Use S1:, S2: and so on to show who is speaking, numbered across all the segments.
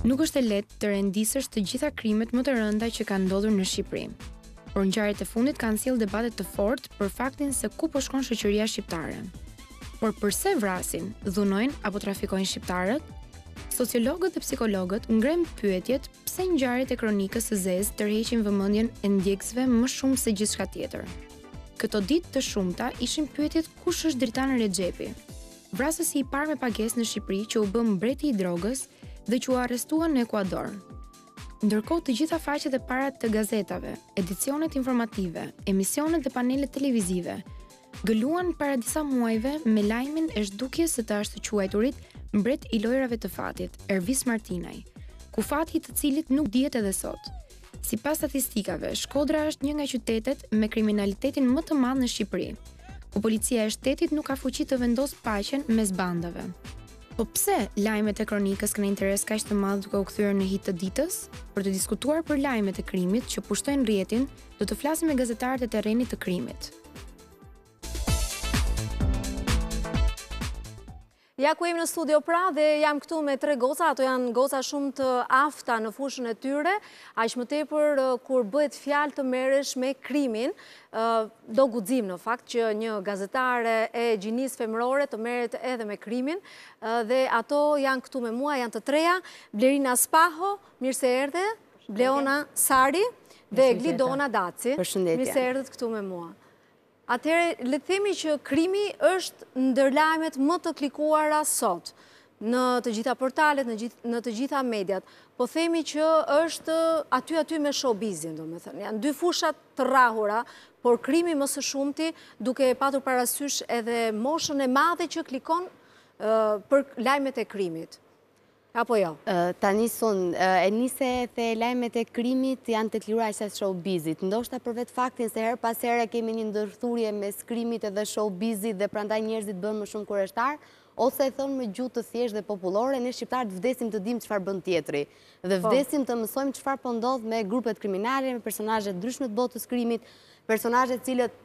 S1: Nuk është e lehtë të rendisësh të gjitha krimet më të rënda që kanë ndodhur në Shqipëri. Por ngjarjet e fundit kanë sjellë debate të fortë për faktin se ku po shkon shoqëria shqiptare. Por përse vrasin, dhunojnë apo trafikojnë shqiptarët? Sociologët dhe psikologët ngrenë pyetjet pse ngjarjet e kronikës së zezë tërheqin vëmendjen e ndjekësve më shumë se gjithçka tjetër. Këto ditë të shumta ishin pyetjet kush është Dritan Rexhepi, Vrasësi i parë me pagesë në Shqipëri që u bë mbreti i drogës dhe që u arrestua në Ekuador. Ndërkohë të gjitha faqet e para të gazetave, edicionet informative, emisionet dhe panelet televizive gëluan para disa muajve me lajmin e zhdukjes së të ashtuquajturit mbret i lojrave të fatit, Ervis Martinaj, ku fati i të cilit nuk dihet edhe sot. Sipas statistikave, Shkodra është një nga qytetet me kriminalitetin më të madh në Shqipëri, ku policia e shtetit nuk ka fuqi të vendosë paqen mes bandave. Po pse lajmet e kronikës kanë interes kaq të madh duke u kthyer në hit të ditës? Për të diskutuar për lajmet e krimit që pushtojnë rrjetin, do të flasim me gazetarët e terrenit të krimit.
S2: Ja ku jemi në studio pra dhe jam këtu me tre goca, ato janë goca shumë të afta në fushën e tyre, aq më tepër kur bëhet fjalë të merresh me krimin, do guxim në fakt që një gazetare e gjinisë femërore të merret edhe me krimin, dhe ato janë këtu me mua, janë të treja, Blerina Spaho, mirë se erdhe, Bleona Sari, dhe Glidona Daci, mirë se erdhët këtu me mua. Atëherë le themi që krimi është ndër lajmet më të klikuara sot në të gjitha portalet, në të gjitha mediat. Po themi që është aty aty me showbizin, domethënë. Janë dy fusha të rrahura, por krimi më së shumti duke e patur parasysh edhe moshën e madhe që klikon për lajmet e krimit. apo jo?
S3: Ta nis unë, e nise the lajmet e krimit janë të klikuara aq sa të showbizit. Ndoshta për vetë faktin se herë pas here kemi një ndërthurje mes krimit edhe showbizit dhe prandaj njerëzit bëhen më shumë kureshtarë, ose e thënë me gjuhë të thjeshtë dhe popullore, ne shqiptarët vdesim të dimë çfarë bën tjetri. Dhe vdesim të mësojmë çfarë po ndodh me grupet kriminale, me personazhe të ndryshme të botës krimit, personazhe të cilët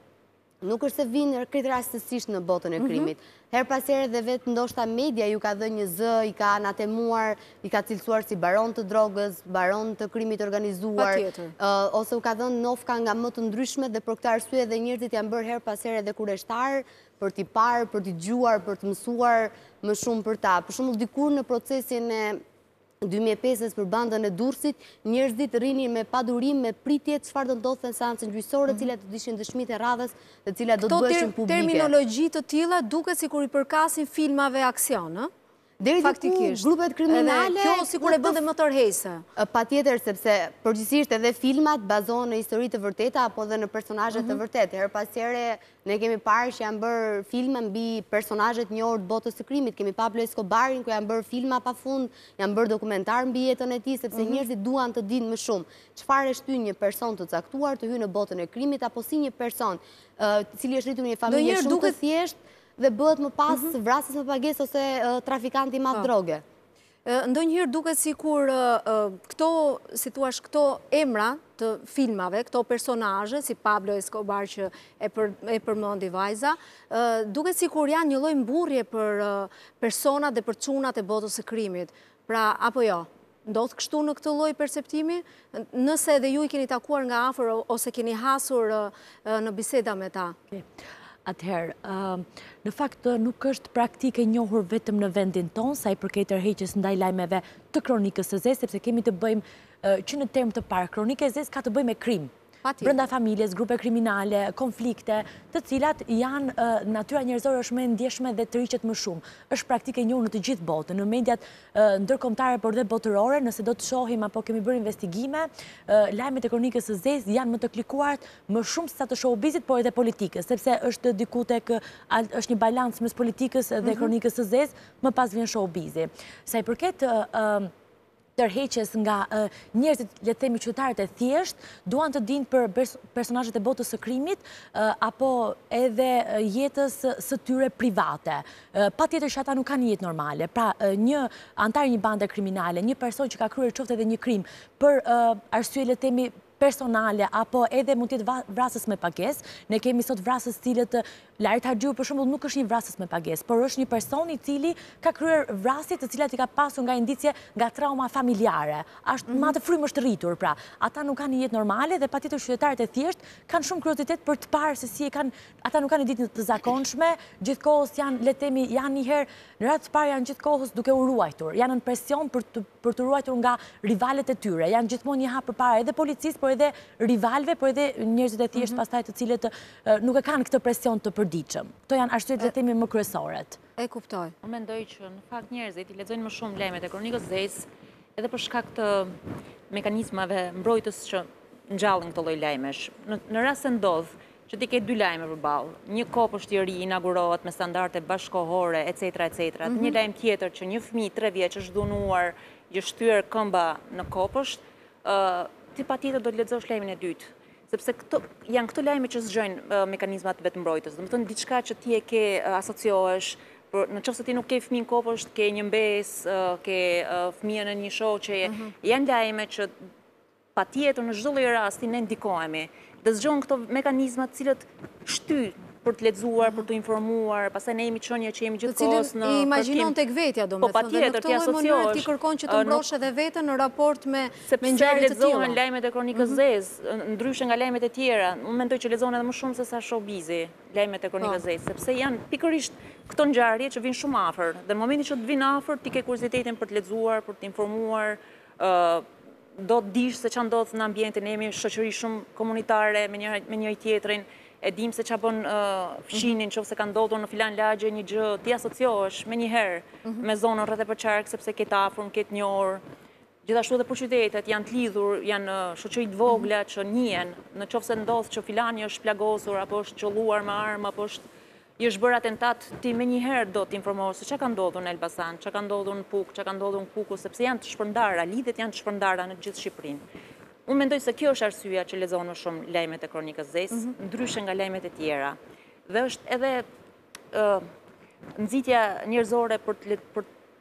S3: Nuk është se vijnë krejt rastësisht në botën e mhm. krimit. Herë pas herë dhe vetë ndoshta media u ka dhënë një zë, i ka anatemuar, i ka cilësuar si baronë të drogës, baronë të krimit organizuar, ose u ka dhënë nofka nga më të ndryshmet dhe për këtë arsye edhe njerëzit janë bërë herë pas herë edhe kureshtarë për t'i parë, për t'i dëgjuar, për të mësuar më shumë për ta. Për shembull dikur në procesin e Dy mijë e pesëmbëdhjetë për bandën e Durrësit, njerëzit rrinin me padurim, me pritje çfarë do ndodhte në seancën gjyqësore, cilat do të ishin dëshmitë e radhës, të cilat do të bëheshin publike.
S2: Këto terminologji të tilla duket sikur i përkasin filmave aksion, ë?
S3: Deri diku grupet kriminale...
S2: Edhe kjo sikur e bën dhe më
S3: tërheqëse. Patjetër, sepse përgjithësisht edhe filmat bazohen në histori të vërteta apo edhe në personazhe të vërtetë. Herë pas here Ne kemi parë që janë bërë filma mbi personazhe të njohur të botës së krimit. Kemi Pablo Escobarin ku janë bërë filma pa fund, janë bërë dokumentarë mbi jetën e tij sepse mhm. njerëzit duan të dinë më shumë. Çfarë e shtyn një person të caktuar të hyjë në botën e krimit apo si një person, i cili është rritur në një familje shumë të thjeshtë dhe bëhet më pas mhm. vrasës me pagesë ose trafikant i madh po. droge.
S2: Ndonjëherë duket sikur këto, si t'jua them, këto emra të filmave, këto personazhe si Pablo Escobar që e përmendi vajza, duket sikur janë një lloj mburrje për personat dhe për çunat e botës së krimit. Pra, apo jo? Ndodh kështu në këtë lloj perceptimi? Nëse edhe ju i keni takuar nga afër ose keni hasur në biseda me ta.
S4: Atëherë, në fakt nuk është praktikë e njohur vetëm në vendin tonë, sa i përket tërheqjes ndaj lajmeve të kronikës të zezë, sepse kemi të bëjmë që në term të parë, kronikë e zezë ka të bëjë me krime. brenda familjes, grupe kriminale, konflikte, të cilat janë, natyra njerëzore është më e ndjeshme dhe tërhiqet më shumë. Është praktikë e njohur në të gjithë botën, në mediat ndërkombëtare por dhe botërore, nëse do të shohim apo kemi bërë investigime, lajmet e kronikës së zezë janë më të klikuarat më shumë se sa të showbizit por edhe politikës, sepse është diku tek është një balancë mes politikës dhe kronikës së zezë, më pas vjen showbizi. Sa i përket tërheqjes nga njerëzit, le të themi qytetarët e thjeshtë, duan të dinë për personazhet e botës së krimit apo edhe jetës së tyre private. Patjetër që ata nuk kanë jetë normale. Pra, një anëtar i një bande kriminale, një person që ka kryer qoftë edhe një krim për arsye le të themi personale apo edhe mund të jetë vrasës me pagesë. Ne kemi sot vrasës të cilët Laert Haxhiu për shembull nuk është një vrasës me pagesë, por është një person i cili ka kryer vrasje të cilat i ka pasur nga indicie, nga trauma familjare. Është me atë frymë është rritur, pra ata nuk kanë një jetë normale dhe patjetër qytetarët e thjeshtë kanë shumë kuriozitet për të parë se si e kanë, ata nuk kanë një ditë të zakonshme, gjithë kohës janë le të themi janë një herë në radhë të parë janë gjithë kohës duke u ruajtur, janë nën presion për të për t'u ruajtur nga rivalët e tyre. Janë gjithmonë një hap përpara edhe policisë, por edhe rivalëve, por edhe njerëzit e thjeshtë mhm. pastaj të cilët nuk e kanë këtë presion të përditshëm. Këto janë arsyet le të themi më kryesoret.
S2: E kuptoj.
S5: Unë mendoj që në fakt njerëzit i lexojnë më shumë lajmet e kronikës zez edhe për shkak të mekanizmave mbrojtës që ngjallin këto lloj lajmesh. Në rast se ndodh që ti ke dy lajme përballë, një kopësht i ri inagurohet me standarde bashkëkohore etcetera etcetera, një lajm tjetër që një fëmijë tre vjeç është dhunuar, i është shtyer këmba në kopësht, ti patjetër do të lexosh lajmin e dytë, sepse këto janë këto lajme që zgjojnë mekanizmat vetëmbrojtës, domethënë diçka që ti e ke asociohesh, por në qoftë se ti nuk ke fëmijën në kopësht, ke një mbesë, ke fëmijën e një shoqeje, janë lajme që Patjetër në çdo lloj rasti ne ndikohemi. Dhe zgjon këto mekanizma të cilët të shtyjnë për të lexuar, për t'u informuar, pastaj ne jemi qenie që jemi gjithë kohës në
S2: kërkim. Të cilën i imagjinon
S5: tek vetja domethënë. Po patjetër ti asociohesh.
S2: Ti kërkon që të mbrosh edhe veten në raport me ngjarje të tilla.
S5: Se pse lexohen lajmet e kronikës së zezë, ndryshe nga lajmet e tjera. Unë mendoj që lexohen edhe më shumë se sa showbizi, lajmet e kronikës së zezë, sepse janë pikërisht këto ngjarje që vijnë shumë afër. Dhe në momentin që të vijnë afër, ti ke kuriozitetin për të lexuar, për t'u informuar, do të dish se ça ndodh në ambientin, ne jemi shoqëri shumë komunitare me njëra me njëri tjetrin, e dim se ça bën fqinji, mhm. në qoftë se ka ndodhur në filan lagje një gjë, ti asociohesh menjëherë mhm. me zonën rreth e përqark sepse ke të afërm, ke të njohur. Gjithashtu edhe për qytetet janë të lidhur, janë shoqëri të vogla mhm. që njihen, në qoftë se ndodh që filani është plagosur apo është qëlluar me armë apo është I është bërë atentat, ti menjëherë do të informohesh se ça ka ndodhur në Elbasan, ça ka ndodhur në Pukë, ça ka ndodhur në Kukës, sepse janë të shpërndara, lidhjet janë të shpërndara në gjithë Shqipërinë. Unë mendoj se kjo është arsyeja që lexohen më shumë lajmet e kronikës së zezë, ndryshe nga lajmet e tjera. Dhe është edhe nxitja njerëzore për të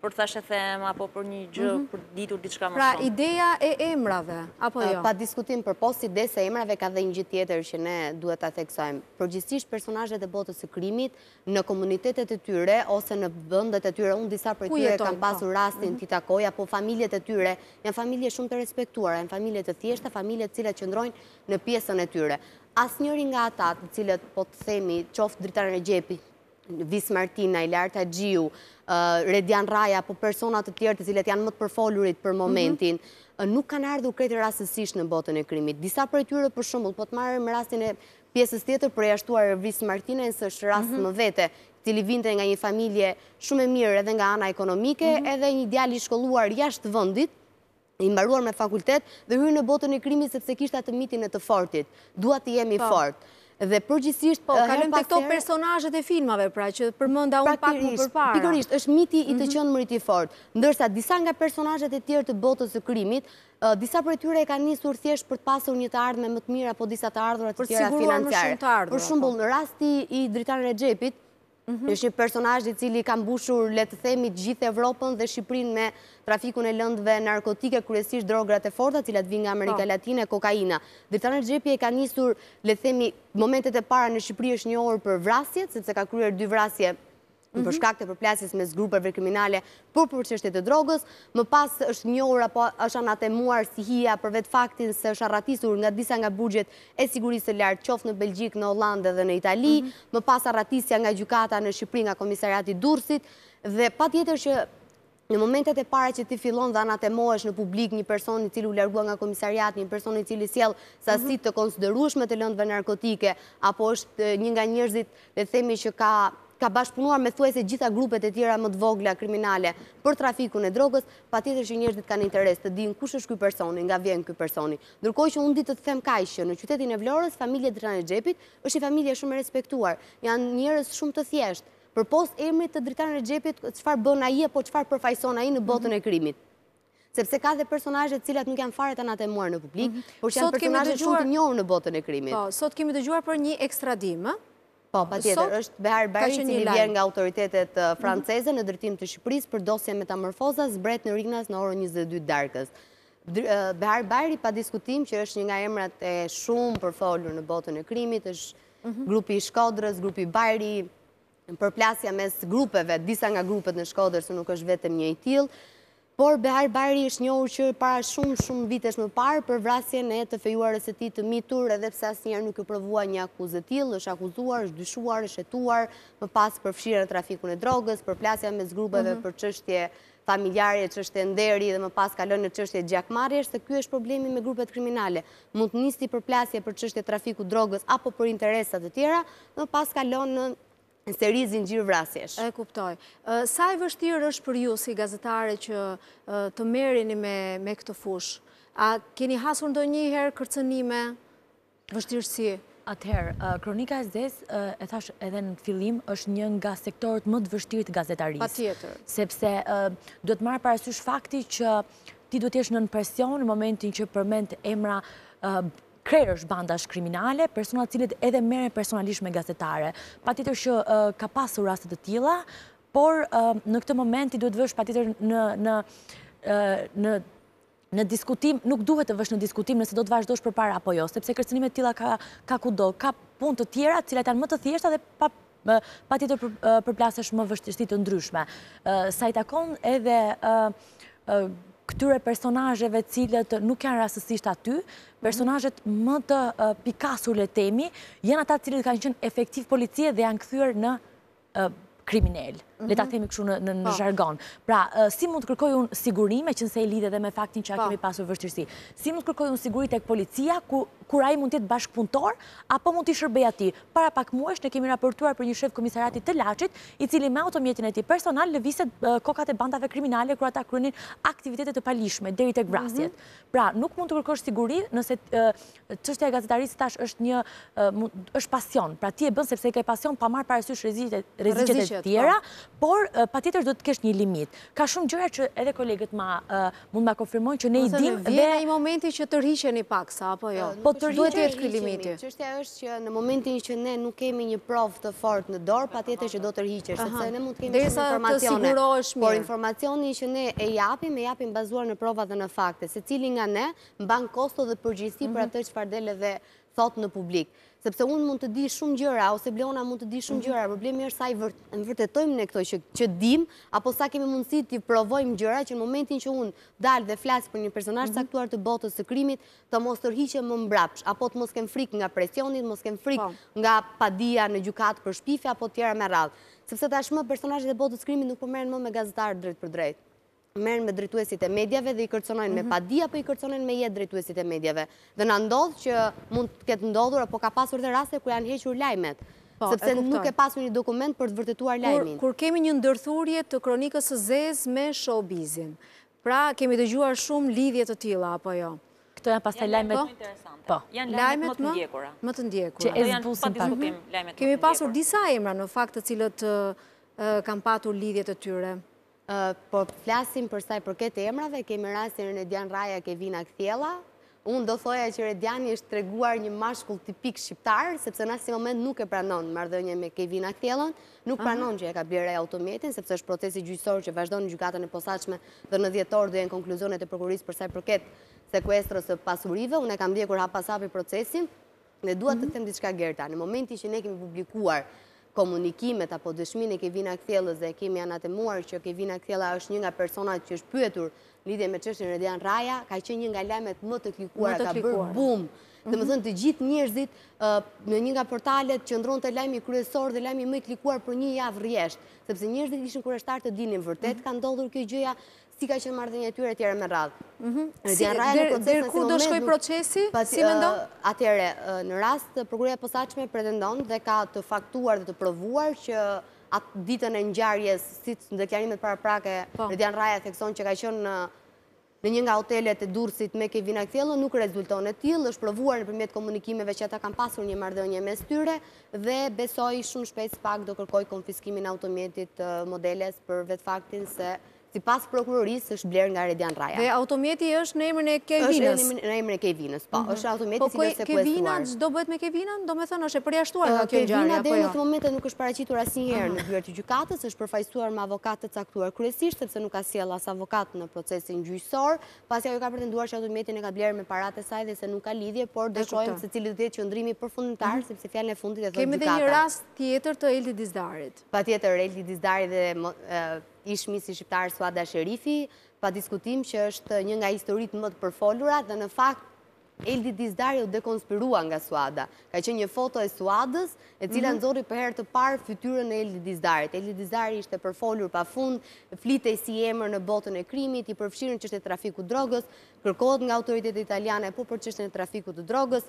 S5: Për thashetheme apo për një gjë për të ditur diçka më
S2: shumë. Pra ideja e emrave apo jo?
S3: Pa diskutim përpos idesë së emrave ka dhe një gjë tjetër që ne duhet ta theksojmë. Përgjithësisht personazhet e botës së krimit në komunitetet e tyre ose në vendet e tyre, unë disa prej tyre kam pasur rastin mhm. t'i takoj apo familjet e tyre, janë familje shumë të respektuara, janë familje të thjeshta, familje të cilat qëndrojnë në pjesën e tyre. Asnjëri nga ata të cilët po të themi qoftë Dritan Rexhepi, Vis Martinaj, Laert Haxhiu, Redjan Rraja, apo persona të tjerë të cilët janë më të përfolurit për mhm. momentin, nuk kanë ardhur krejt rastësisht në botën e krimit. Disa prej tyre për shembull, po të marrim rastin e pjesës tjetër përjashtuar Vis Martinajn se është rast mhm. më vete, i cili vinte nga një familje shumë e mirë edhe nga ana ekonomike, mhm. edhe një djalë i shkolluar jashtë vendit, i mbaruar me fakultet dhe hyri në botën e krimit sepse kishte atë mitin e të fortit. Dua të jem i po. fort. Dhe përgjithësisht
S2: po kalojmë tek këto personazhet e filmave, pra që përmenda unë pak më përpara.
S3: Pikërisht, është miti i të mhm. qenurit i fort, ndërsa disa nga personazhet e tjerë të botës së krimit, disa prej tyre e kanë nisur thjesht për të pasur një të ardhme më të mirë apo disa të ardhura të tjera financiare. Për shembull, po. rasti i Dritan Rexhepit, Mhm. është një personazh i cili ka mbushur, le të themi, gjithë Evropën dhe Shqipërinë me trafikun e lëndëve narkotike, kryesisht drogat e forta, të cilat vijnë nga Amerika po. Latine, kokaina. Dritan Rexhepi e ka nisur, le të themi, momentet e para në Shqipëri është njohur për vrasjet, sepse ka kryer dy vrasje në mhm. për shkak të përplasjes mes grupeve kriminale, Por për çështje të drogës, më pas është njohur apo është anatemuar si hija për vetë faktin se është arratisur nga disa nga burgjet e sigurisë së lartë qoftë në Belgjikë, në Hollandë dhe në Itali, më pas arratisja nga gjykata në Shqipëri nga komisariati i Durrësit dhe patjetër që në momentet e para që ti fillon dhe anatemohesh në publik një person i cili u largua nga komisariati, një person i cili sjell sasi të konsiderueshme të lëndëve narkotike apo është një nga njerëzit Le të themi që ka ka bashkëpunuar me thuajse gjitha grupet e tjera më të vogla kriminale për trafikun e drogës, patjetër që njerëzit kanë interes të dinë kush është ky personi, nga vjen ky personi. Ndërkohë që unë di të të them kaq që në qytetin e Vlorës familja e Dritan Rexhepit është një familje shumë e respektuar, janë njerëz shumë të thjeshtë, përpos emrit të Dritan Rexhepit çfarë bën ai apo çfarë përfaqëson ai në botën e krimit. Sepse ka dhe personazhe të cilat nuk janë fare të anatemuar në publik,
S2: mhm.
S3: por që janë personazhe shumë të njohur në botën e krimit.
S2: Po, sot kemi dëgjuar për një ekstradim,
S3: Po,
S2: patjetër,
S3: është Behar
S2: Bajri, i
S3: cili vjen nga autoritetet uh, mhm. franceze në drejtim të Shqipërisë për dosjen Metamorfoza, zbret në Rinas në orën 22 darkës. Uh, Behar Bajri, pa diskutim, që është një nga emrat e shumëpërfolur në botën e krimit, është
S2: mhm.
S3: grupi i Shkodrës, grupi Bajri, Përplasja mes grupeve, disa nga grupet në Shkodër, se nuk është vetëm një i tillë, por Behar Bajri është njohur që para shumë, shumë vitesh më parë për vrasjen e të fejuarës së tij të mitur, edhe pse asnjëherë nuk iu provua një akuzë e tillë, është akuzuar, është dyshuar, është hetuar, më pas përfshirja në trafikun e drogës, përplasja mes grupeve për çështje familjare, çështje nderi dhe më pas kalon në çështje gjakmarrjesh, se ky është problemi me grupet kriminale. Mund të nisë një përplasje për çështje të trafikut të drogës apo për interesa të tjera, dhe më pas kalon në seri zinxhir vrasjesh.
S2: E kuptoj. Sa e vështirë është për ju si gazetare që të merreni me këtë fushë? A keni hasur ndonjëherë kërcënime? Vështirësi.
S4: Atëherë, Kronika e Zezë, e thashë edhe në fillim, është një nga sektorët më të vështirë të gazetarisë.
S2: Patjetër.
S4: Sepse duhet marrë parasysh fakti që ti duhet të jesh nën presion në momentin që përmend emra krerësh bandash kriminale, persona të cilët edhe merren personalisht me gazetare. Patjetër që ka pasur raste të tilla, por në këtë moment ti duhet të vësh patjetër në në në diskutim, nuk duhet të vësh në diskutim nëse do të vazhdosh përpara apo jo, sepse kërcënime të tilla ka ka kudo, ka punë të tjera, të cilat janë më të thjeshta dhe patjetër përplasesh me vështirësi të ndryshme. Sa i takon edhe këtyre personazheve të cilët nuk janë rastësisht aty, personazhet më të pikasur le të themi, janë ata të cilët kanë qenë efektivë policie dhe janë kthyer në kriminel, le ta themi kështu në
S2: po.
S4: zhargon. Pra, si mund të kërkoj unë siguri, meqenëse e lidhe dhe me faktin që a
S2: po.
S4: kemi pasur vështirësi, si mund të kërkoj unë siguri tek policia, kur ai mund të jetë bashkëpunëtor, apo mund t'i shërbejë atij. Para pak muajsh, ne kemi raportuar për një shef komisariati të Laçit, i cili me automjetin e tij personal, lëvizte kokat e bandave kriminale, kur ata kryenin aktivitete të paligjshme, deri tek vrasjet. Mhm. Pra, nuk mund të kërkosh siguri, nëse Çështja e gazetarisë tash është një është pasion. Pra ti e bën sepse e ke pasion pa marrë parasysh rreziqet e tjera, po. por patjetër duhet të kesh një limit. Ka shumë gjëra që edhe kolegët ma mund ma konfirmojnë që ne i dimë
S2: dhe vjen ai momenti që tërhiqeni paksa apo jo.
S4: Po
S2: duhet të jetë ky limiti.
S3: Çështja është që në momentin që ne nuk kemi një provë të fortë në dorë, patjetër që do të tërhiqesh, sepse ne mund të kemi
S2: shumë
S3: informacione, por informacioni që ne e japim, e japim bazuar në prova dhe në fakte. Secili nga ne mban kosto dhe përgjegjësi për atë çfarë del dhe thotë në publik. Sepse unë mund të di shumë gjëra ose Bleona mund të di shumë mhm. gjëra, problemi është sa i vërtetojmë ne këto që që dim apo sa kemi mundësi t'i provojmë gjërat që në momentin që unë dal dhe flas për një personazh mhm. caktuar të botës së krimit, të mos tërhiqem më mbrapsht, apo të mos kem frikë nga presioni, të mos kem frikë
S2: po.
S3: nga padia në gjykatë për shpifje apo të tjera me radhë. Sepse tashmë personazhet e botës së krimit nuk po merren më me gazetarë drejtpërdrejt. merren me drejtuesit e mediave dhe i kërcënojnë me mhm. padi apo i kërcënojnë me jetë drejtuesit e mediave. Dhe na ndodh që mund të ketë ndodhur apo ka pasur dhe raste ku janë hequr lajmet.
S2: Po,
S3: sepse nuk ke pasur një dokument për të vërtetuar lajmin.
S2: Kur kemi një ndërthurje të kronikës së zezë me showbizin, pra kemi dëgjuar shumë lidhje të tilla, apo jo?
S4: Këto janë pastaj lajmet
S5: më interesante.
S4: Po.
S5: Janë lajmet më të ndjekura.
S2: Më të ndjekura.
S4: Që e zbusin
S5: pa diskutim lajmet më të
S2: ndjekura.
S5: Kemi pasur
S2: disa emra në fakt të cilët kanë patur lidhjet e tyre.
S3: Po flasim për sa i përket emrave, kemi rastin Redian Rraja, Kejvina Kthella. Unë do thoja që Rediani është treguar një mashkull tipik shqiptar, sepse në asnjë moment nuk e pranon marrëdhënien me Kejvina Kthellën, nuk pranon që e ka blerë ai automjetin, sepse është procesi gjyqësor që vazhdon në gjykatën e posaçme dhe në dhjetor do jenë konkluzionet e prokurorisë për sa i përket sekuestrës së pasurive. Unë e kam ndjekur hap pas hapi procesin. Dhe dua të them diçka Gerta, në momentin që ne kemi publikuar komunikimet apo dëshminë e Kejvina Kthellës dhe kemi anatemuar që Kejvina Kthella është një nga personat që është pyetur lidhje me çështjen Redian Rraja, ka qenë një nga lajmet më të klikuara, ka bërë bum. Domethënë të gjithë njerëzit në një nga portalet qëndronte lajmi kryesor dhe lajmi më i klikuar për një javë rresht, sepse njerëzit ishin kureshtarë të dinin vërtet, ka ndodhur kjo gjëja, Si ka qenë marrëdhënia e tyre etj e me radhë. Mhm.
S2: Si
S3: deri
S2: ku do
S3: shkojë
S2: procesi? Si mendon?
S3: Atëherë, në rast prokuroria e posaçme pretendon dhe ka të faktuar dhe të provuar që atë ditën e ngjarjes, siç në deklarimet paraprake
S2: po.
S3: Redian Rraja thekson që ka qenë në një nga hotelet e Durrësit me Kevina Kthellën nuk rezulton e tillë, është provuar nëpërmjet komunikimeve që ata kanë pasur një marrëdhënie mes tyre dhe besoj shumë shpejt SPAK do kërkojë konfiskimin e automjetit të modeles për vetë faktin se Sipas prokurorisë është blerë nga Redian Rraja.
S2: Dhe automjeti është në emrin e Kevinës.
S3: Është në emrin e Kevinës, po. Është automjeti i cili
S2: është sekuestruar. Po Kevina ç'do bëhet me Kevinën? Domethënë është e përjashtuar nga kjo ngjarje apo jo?
S3: Kevina deri në këtë moment nuk është paraqitur asnjëherë në dyert e gjykatës, është përfaqësuar me avokat të caktuar kryesisht sepse nuk ka sjellë as avokat në procesin gjyqësor, pasi ajo ka pretenduar që automjetin e ka blerë me paratë e saj dhe se nuk ka lidhje, por do të shohim se cili do të jetë qëndrimi përfundimtar sepse fjalën e fundit e thotë gjykata.
S2: Kemi edhe një rast tjetër të Eldi Dizdarit.
S3: Patjetër Eldi Dizdari dhe Ish-missi shqiptar Suada Sherifi, pa diskutim që është një nga historitë më të përfolura dhe në fakt Eldi Dizdari u dekonspirua nga Suada. Ka qenë një foto e Suadës, e cila mhm. nxorri për herë të parë fytyrën e Eldi Dizdarit. Eldi Dizdari ishte përfolur pa fund, flitej si emër në botën e krimit, i përfshirë në çështje trafiku droge, kërkohet nga autoritetet italiane po për çështjen e trafikut të drogës.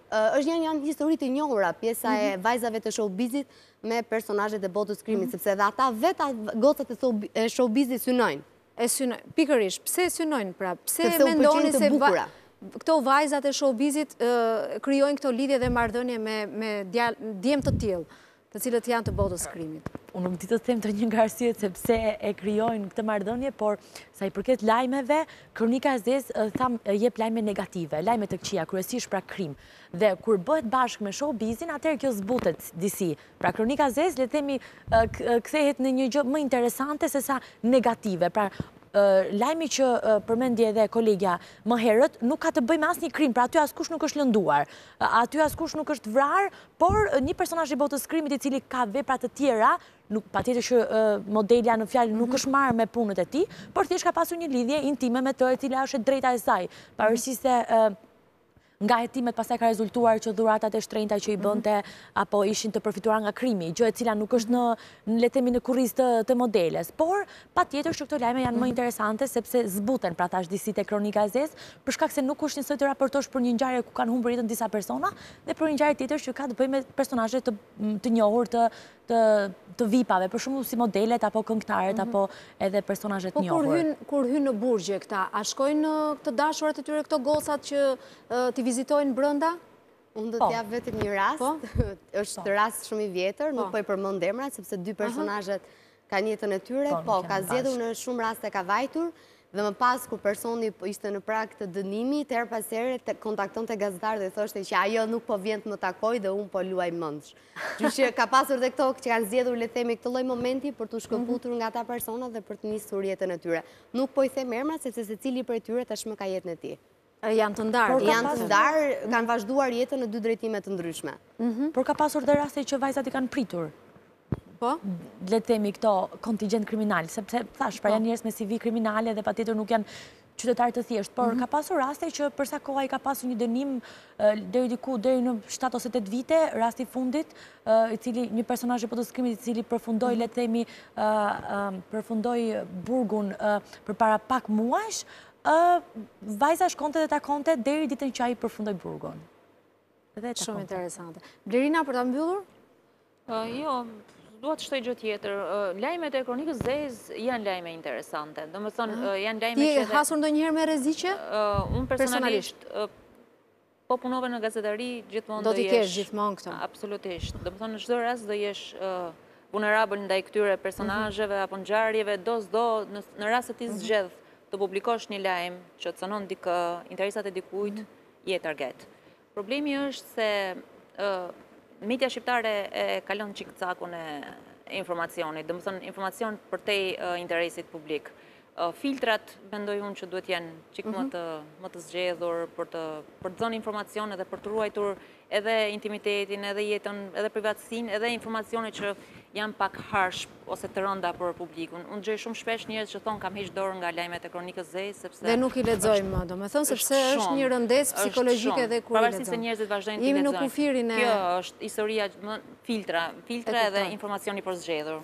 S3: Është një janë histori të njohura, pjesa e mhm. vajzave të showbizit me personazhet e botës krimit, mhm. sepse edhe ato vetë gocat e showbizit synojnë.
S2: E synojnë, pikërisht, pse e synojnë pra? Pse mendoni se këto vajzat e showbizit krijojnë këto lidhje dhe marrëdhënie me djem të tillë. të cilët janë të botës krimit.
S4: Unë nuk di të them të një nga arsyet se pse e krijojnë këtë marrëdhënie, por sa i përket lajmeve, Kronika e Zezë thamë jep lajme negative, lajme të këqija, kryesisht pra krim. Dhe kur bëhet bashkë me showbizin, atëherë kjo zbutet disi. Pra Kronika e Zezë le të themi kthehet në një gjë më interesante se sa negative. Pra lajmi që përmendi edhe kolegja më herët, nuk ka të bëjë me asnjë krim, pra aty askush nuk është lënduar, aty askush nuk është vrarë, Por, një personazh i botës krimit i cili ka vepra të tjera, patjetër që modelja në fjalë nuk mhm. është marrë me punët e tij, por thjesht ka pasur një lidhje intime me të e cila është e drejta e saj, mhm. pavarësisht se nga hetimet pastaj ka rezultuar që dhuratat e shtrenjta që i mhm. bënte, apo ishin të përfituara nga krimi, gjë e cila nuk është mhm. në le të themi në kurriz të modeles. Por, patjetër që këto lajme janë më mhm. interesante, sepse zbuten, pra thashë disi te kronika e zezë, për shkak se nuk është njësoj të raportosh për një ngjarje ku kanë humbur jetën disa persona, dhe për një ngjarje tjetër që ka të bëjë me personazhe të të njohur të të të VIP-ave, për shembull si modelet apo këngëtaret mhm. apo edhe personazhe të njohur.
S2: Po kur hyn kur hyn në burgje këta, a shkojnë të dashurat e tyre këto gocat që t'i vizitojnë brenda?
S3: Unë do po. t'ja vetëm një rast, po. është po. rast shumë i vjetër, nuk po i përmend emrat sepse dy personazhet Kanë jetën e tyre, po, po, ka zgjedhur në shumë raste ka vajtur dhe më pas kur personi po ishte në prag të dënimit herë pas here kontaktonte gazetarë dhe thoshte që ajo nuk po vjen të më takojë dhe unë po luaj mëndsh. Gjë që ka pasur dhe këto që kanë zgjedhur le të themi këtë lloj momenti për të mhm. shkëputur nga ata persona dhe për të nisur jetën e tyre. Nuk po i them emra, sepse secili prej tyre tashmë ka jetën e tij.
S2: Janë të ndarë, po.
S3: Janë të ndarë, kanë vazhduar jetën në dy drejtime të ndryshme.
S4: Mhm. Por ka pasur dhe raste që vajzat i kanë pritur.
S2: Po?
S4: Le të themi këto kontingent kriminal, sepse thashë pra po. janë njerëz me CV kriminale dhe patjetër nuk janë qytetarë të thjeshtë, por mhm. ka pasur raste që për sa kohë ai ka pasur një dënim deri diku deri në 7 ose 8 vite, rasti i fundit, i cili një personazh i botës krimit i cili përfundoi, mhm. le të themi, përfundoi burgun përpara pak muajsh, Vajza shkonte dhe e takonte deri ditën që ai përfundoi burgun.
S2: Shumë interesante. Blerina për ta mbyllur?
S5: Jo, dua të shtoj gjë tjetër. Lajmet e kronikës zezë janë lajme interesante. Domethënë, janë lajme
S2: që dhe... Ti je hasur ndonjëherë me rreziqe?
S5: Unë personalisht... Po punove në gazetari, gjithmonë
S2: do jesh... Do t'i kesh gjithmonë këto.
S5: Absolutisht. Domethënë, në çdo rast do jesh vulnerabël ndaj këtyre mhm. personazheve, apo ngjarjeve, do s'do, në rast se ti mhm. zgjedh të publikosh një lajm që cenon diku interesat e dikujt, mhm. je target. Problemi është se media shqiptare e kalon çik cakun e informacionit, domethënë, informacion përtej interesit publik. Filtrat mendoj unë që duhet të jenë çik më të më të zgjedhur për të për të dhënë informacione dhe për të ruajtur edhe intimitetin, edhe jetën, edhe privatësinë, edhe informacione që janë pak harsh ose të rënda për publikun. Unë dëgjoj shumë shpesh njerëz që thonë kam heq dorë nga lajmet e kronikës zezë, sepse
S2: Dhe nuk i lexojmë më, domethënë sepse është një rëndesë psikologjike dhe kur
S5: pavarësisht se njerëzit vazhdojnë të lexojnë.
S2: Jemi në kufirin e
S5: Kjo është historia, domethënë filtra, filtra edhe
S2: informacion i përzgjedhur.